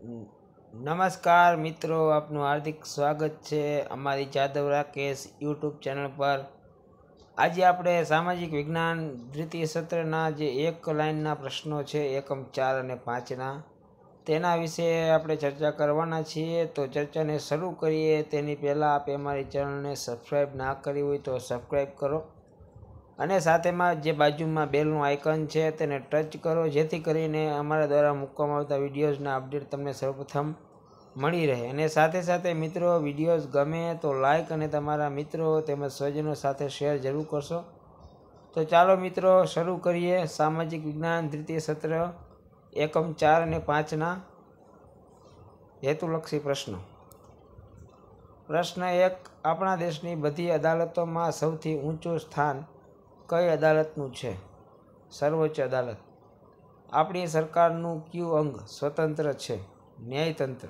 નમસ્કાર મિત્રો, આપનું હાર્દિક સ્વાગત છે અમારી જાદવ રાકેશ યુટ્યુબ ચેનલ પર. આજે આપણે સામાજિક વિજ્ઞાન દ્વિતીય સત્રના જે એક લાઇનના પ્રશ્નો છે, એકમ ચાર અને પાંચના, તેના વિશે આપણે ચર્ચા કરવાના છીએ. તો ચર્ચાને શરૂ કરીએ. તેની પહેલાં આપે અમારી ચેનલને સબસ્ક્રાઈબ ના કરી હોય તો સબસ્ક્રાઈબ કરો. અને સાથેમાં જે બાજુમાં બેલનું આઇકન છે, તેને ટચ કરો. જેથી કરીને અમારા દ્વારા મૂકવામાં આવતા વિડીયોઝના અપડેટ તમને સૌપ્રથમ મળી રહે. અને સાથે સાથે મિત્રો, વિડીયોઝ ગમે તો લાઇક અને તમારા મિત્રો તેમજ સ્વજનો સાથે શેર જરૂર કરશો. તો ચાલો મિત્રો, શરૂ કરીએ. સામાજિક વિજ્ઞાન દ્વિતીય સત્ર, એકમ ચાર અને પાંચના હેતુલક્ષી પ્રશ્નો. પ્રશ્ન એક, આપણા દેશની બધી અદાલતોમાં સૌથી ઊંચું સ્થાન કઈ અદાલતનું છે? સર્વોચ્ચ અદાલત. આપણી સરકારનું કયું અંગ સ્વતંત્ર છે? ન્યાયતંત્ર.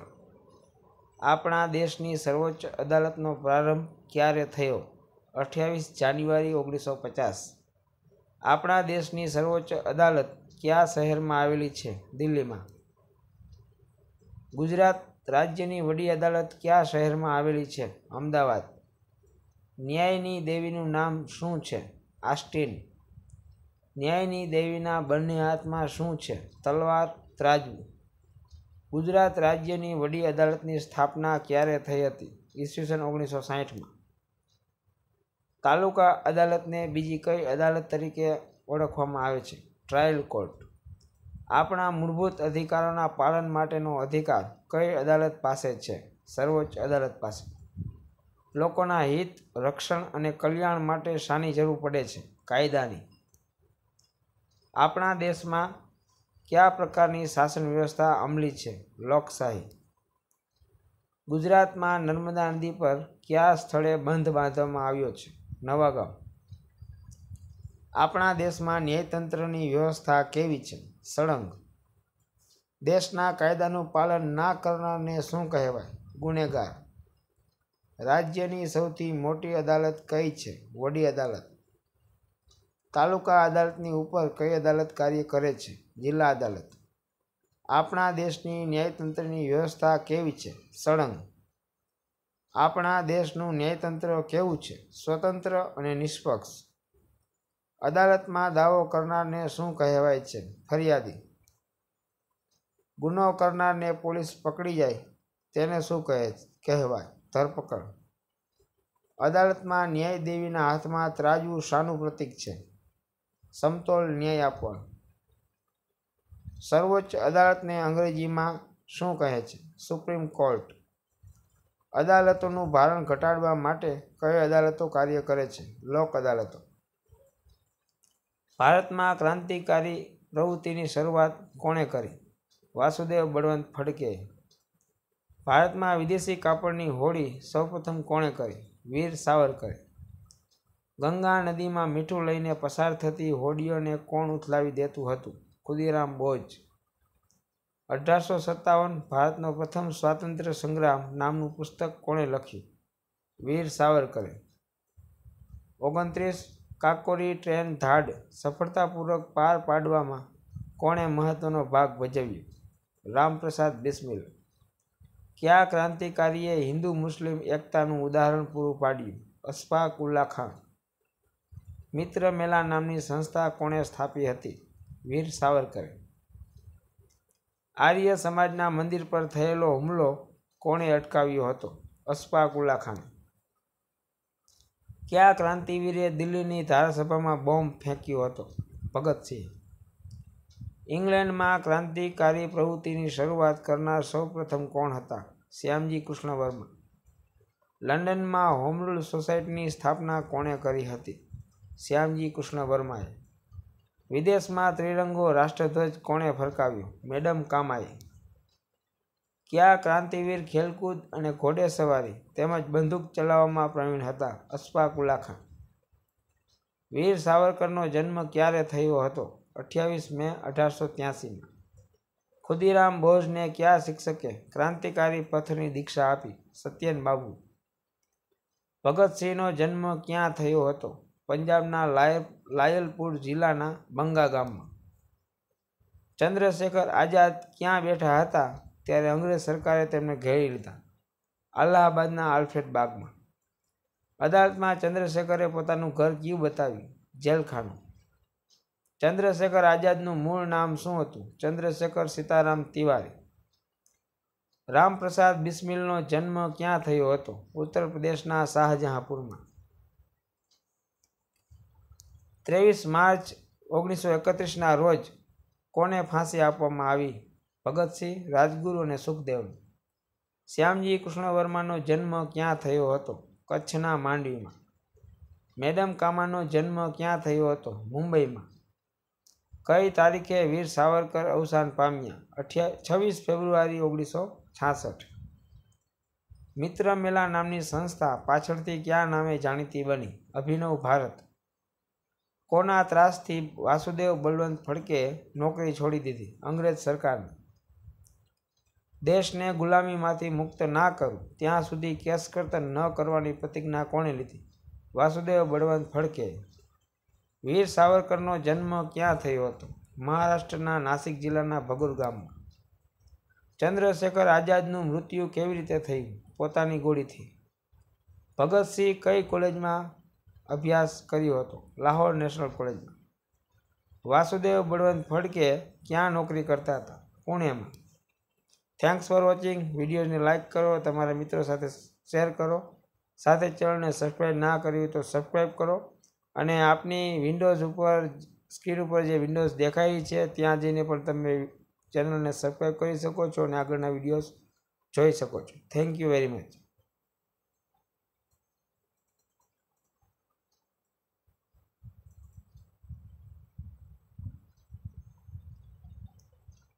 આપણા દેશની સર્વોચ્ચ અદાલતનો પ્રારંભ ક્યારે થયો? અઠ્યાવીસ જાન્યુઆરી ઓગણીસો પચાસ. આપણા દેશની સર્વોચ્ચ અદાલત કયા શહેરમાં આવેલી છે? દિલ્હીમાં. ગુજરાત રાજ્યની વડી અદાલત કયા શહેરમાં આવેલી છે? અમદાવાદ. ન્યાયની દેવીનું નામ શું છે? આસ્ટીન, ન્યાયની દેવીના બંને હાથમાં શું છે? તલવાર ત્રાજવું. ગુજરાત રાજ્યની વડી અદાલતની સ્થાપના ક્યારે થઈ હતી? ઈસવીસન ઓગણીસો સાહીઠમાં. તાલુકા અદાલતને બીજી કઈ અદાલત તરીકે ઓળખવામાં આવે છે? Trial court. આપણા મૂળભૂત અધિકારોના પાલન માટેનો અધિકાર કઈ અદાલત પાસે છે? સર્વોચ્ચ અદાલત પાસે. લોકોના હિત, રક્ષણ અને કલ્યાણ માટે શાની જરૂર પડે છે. કાયદાની. આપણા દેશમાં કયા પ્રકારની શાસન વ્યવસ્થા અમલી છે? લોકશાહી. ગુજરાતમાં નર્મદા નદી પર કયા સ્થળે બંધ બાંધવામાં આવ્યો છે? નવાગામ. આપણા દેશમાં ન્યાયતંત્રની વ્યવસ્થા કેવી છે? સળંગ. દેશના કાયદાનું પાલન ના કરનારને શું કહેવાય? ગુનેગાર. રાજ્યની સૌથી મોટી અદાલત કઈ છે? વડી અદાલત. તાલુકા અદાલતની ઉપર કઈ અદાલત કાર્ય કરે છે? જિલ્લા અદાલત. આપણા દેશની ન્યાયતંત્રની વ્યવસ્થા કેવી છે? સળંગ. આપણા દેશનું ન્યાયતંત્ર કેવું છે? સ્વતંત્ર અને નિષ્પક્ષ. અદાલતમાં દાવો કરનારને શું કહેવાય છે? ફરિયાદી. ગુનો કરનારને પોલીસ પકડી જાય, તેને શું કહે કહેવાય. ધરપકડ. અદાલતમાં ન્યાય દેવીના હાથમાં ત્રાજવું શાનું પ્રતીક છે. સમતોલ ન્યાય આપવા. સર્વોચ્ચ અદાલતને અંગ્રેજીમાં શું કહે છે? સુપ્રીમ કોર્ટ અદાલતોનું ભારણ ઘટાડવા માટે કઈ અદાલતો કાર્ય કરે છે? લોક અદાલતો. ભારતમાં ક્રાંતિકારી પ્રવૃત્તિની શરૂઆત કોણે કરી? વાસુદેવ બળવંત ફડકે ભારતમાં વિદેશી કાપડની હોડી સૌપ્રથમ કોણે કરી? વીર સાવરકરે. ગંગા નદીમાં મીઠું લઈને પસાર થતી હોડીઓને કોણ ઉથલાવી દેતું હતું? ખુદીરામ બોઝ. અઢારસો સત્તાવન ભારતનો પ્રથમ સ્વાતંત્ર્ય સંગ્રામ નામનું પુસ્તક કોણે લખ્યું? વીર સાવરકરે. ઓગણત્રીસ કાકોરી ટ્રેન ધાડ સફળતાપૂર્વક પાર પાડવામાં કોણે મહત્ત્વનો ભાગ ભજવ્યો? રામપ્રસાદ બિસ્મિલ. કયા ક્રાંતિકારીએ હિન્દુ મુસ્લિમ એકતાનું ઉદાહરણ પૂરું પાડ્યું? અશફાક ઉલ્લા ખાન. મિત્ર મેલા નામની સંસ્થા કોણે સ્થાપી હતી? વીર સાવરકરે. આર્ય સમાજના મંદિર પર થયેલો હુમલો કોણે અટકાવ્યો હતો? અશફાક ઉલ્લા ખાન. કયા ક્રાંતિવીરે દિલ્હીની ધારાસભામાં બોમ્બ ફેંક્યો હતો? ભગતસિંહ. ઇંગ્લેન્ડમાં ક્રાંતિકારી પ્રવૃત્તિની શરૂઆત કરનાર સૌપ્રથમ કોણ હતા? શ્યામજી કૃષ્ણ વર્મા લંડનમાં હોમ રૂલ સોસાયટીની સ્થાપના કોણે કરી હતી? શ્યામજી કૃષ્ણ વર્માએ વિદેશમાં ત્રિરંગો રાષ્ટ્રધ્વજ કોણે ફરકાવ્યો? મેડમ કામાએ. કયા ક્રાંતિવીર ખેલકૂદ અને ઘોડે સવારી તેમજ બંદૂક ચલાવવામાં પ્રવીણ હતા? અશફાક ઉલ્લા વીર સાવરકરનો જન્મ ક્યારે થયો હતો? અઠ્યાવીસ મે અઢારસો ત્યાસીમાં ખુદીરામ બોઝને કયા શિક્ષકે ક્રાંતિકારી પથની દીક્ષા આપી? સત્યન બાબુ. ભગતસિંહનો જન્મ ક્યાં થયો હતો? પંજાબના લાય લાયલપુર જિલ્લાના બંગા ગામમાં. ચંદ્રશેખર આઝાદ ક્યાં બેઠા હતા? ત્યારે અંગ્રેજ સરકારે તેમને ઘેરી લીધા. અલ્હાબાદના આલ્ફેડ બાગમાં. અદાલતમાં ચંદ્રશેખરે પોતાનું ઘર કયું બતાવ્યું? જેલખાનું. ચંદ્રશેખર આઝાદનું મૂળ નામ શું હતું? ચંદ્રશેખર સીતારામ તિવારી. રામપ્રસાદ બિસ્મિલનો જન્મ ક્યાં થયો હતો? ઉત્તર પ્રદેશના શાહજહાંપુરમાં. ત્રેવીસ માર્ચ ઓગણીસો એકત્રીસના રોજ કોને ફાંસી આપવામાં આવી? ભગતસિંહ, રાજગુરુ અને સુખદેવને શ્યામજી કૃષ્ણવર્માનો જન્મ ક્યાં થયો હતો? કચ્છના માંડવીમાં. મેડમ કામાનો જન્મ ક્યાં થયો હતો? મુંબઈમાં. કઈ તારીખે વીર સાવરકર અવસાન પામ્યા? અઠ્યા, છવ્વીસ ફેબ્રુઆરી ઓગણીસો છાસઠ. મિત્ર મેલા નામની સંસ્થા પાછળથી કયા નામે જાણીતી બની? અભિનવ ભારત. કોના ત્રાસથી વાસુદેવ બળવંત ફડકે નોકરી છોડી દીધી? અંગ્રેજ સરકારને. દેશને ગુલામીમાંથી મુક્ત ના કરું. ત્યાં સુધી કેસ કરતન ન કરવાની પ્રતિજ્ઞા કોણે લીધી? વાસુદેવ બળવંત ફડકે વીર સાવરકરનો જન્મ ક્યાં થયો હતો? મહારાષ્ટ્રના નાસિક જિલ્લાના ભગુર ગામમાં. ચંદ્રશેખર આઝાદનું મૃત્યુ કેવી રીતે થયું? પોતાની ગોળીથી ભગતસિંહ કઈ કોલેજમાં અભ્યાસ કર્યો હતો? લાહોર નેશનલ કોલેજમાં. વાસુદેવ બળવંત ફડકે ક્યાં નોકરી કરતા હતા? પુણેમાં. Thanks for watching. વિડીયોને લાઇક કરો, તમારા મિત્રો સાથે શેર કરો. સાથે ચેનલને સબસ્ક્રાઈબ ના કર્યું તો સબસ્ક્રાઈબ કરો. અને આપની વિન્ડોઝ ઉપર, સ્ક્રીન ઉપર જે વિન્ડોઝ દેખાય છે, ત્યાં જઈને પણ તમે ચેનલને સબસ્ક્રાઈબ કરી શકો છો અને આગળના વિડીયોઝ જોઈ શકો છો. Thank you very much